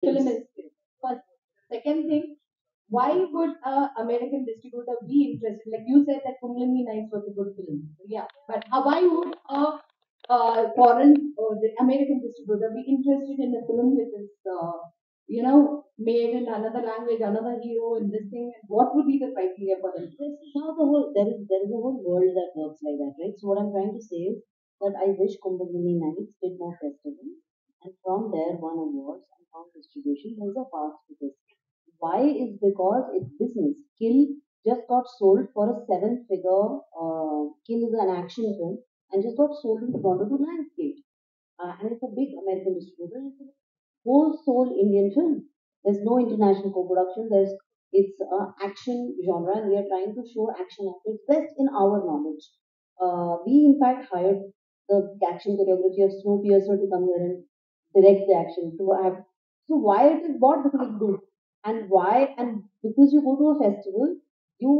film is first. Second thing, why would a American distributor be interested? Like you said that Kumbalangi Nights was a good film. Yeah, but how, why would a uh, foreign or the American distributor be interested in a film which is, uh, you know, made in another language, another hero, in this thing? What would be the criteria for them? This is not the whole. There is there is a whole world that works like that, right? So what I'm trying to say is that I wish Kumbalangi Nights did more festivals, and from there won awards and found distribution. There's a path to this. Why is because it's business. Kill just got sold for a seven-figure. Uh, Kill is an action film and just got sold in Toronto to Lionsgate, uh, and it's a big American distributor. It's a whole soul Indian film. There's no international co-production. There's it's a action genre, and we are trying to show action at its best in our knowledge. Uh, we in fact hired the action choreography of Snowpiercer to come here and direct the action to have. So why it is bought because it's good, and why and because you go to a festival, you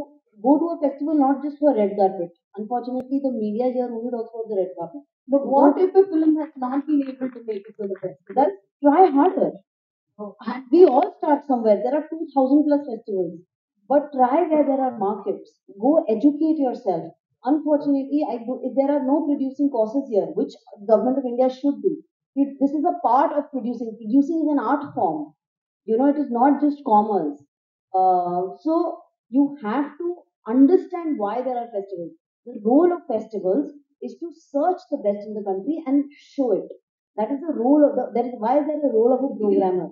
go to a festival not just for red carpet. Unfortunately, the media here moved also for the red carpet. But what if a film has not been able to make it to the festival? Then try harder. And we all start somewhere. There are 2000 plus festivals. But try where there are markets. Go educate yourself. Unfortunately, I do, if there are no producing courses here, which government of India should do. It, this is a part of producing. Producing is an art form. You know, it is not just commerce. Uh, so you have to understand why there are festivals. The role of festivals is to search the best in the country and show it. That is the role of the. That is why is there a role of a programmer.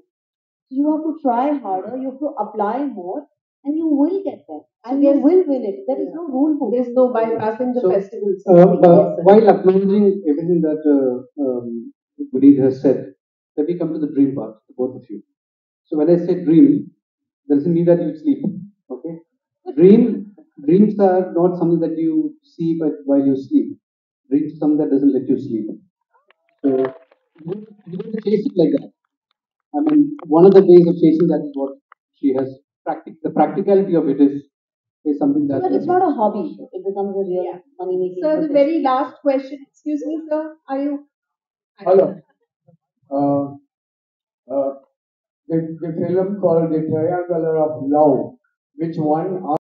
So you have to try harder, you have to apply more, and you will get there. And you will win it. There is no rule book. There's no bypassing the So, festivals. Uh, uh, sir. while acknowledging everything that uh, um, Vineet has said, let me come to the dream part, both of you. So when I say dream, doesn't mean that you sleep. Okay, dream dreams are not something that you see but while you sleep. Dreams are something that doesn't let you sleep. So you don't you don't chase it like that. I mean, one of the ways of chasing that is what she has. Practic- the practicality of it is is something that. But it's not a hobby. It becomes a real Yeah. money making. So the very last question. Excuse me, sir. Are you? Hello. Uh, uh, the, the film called The Triangle of Love, which won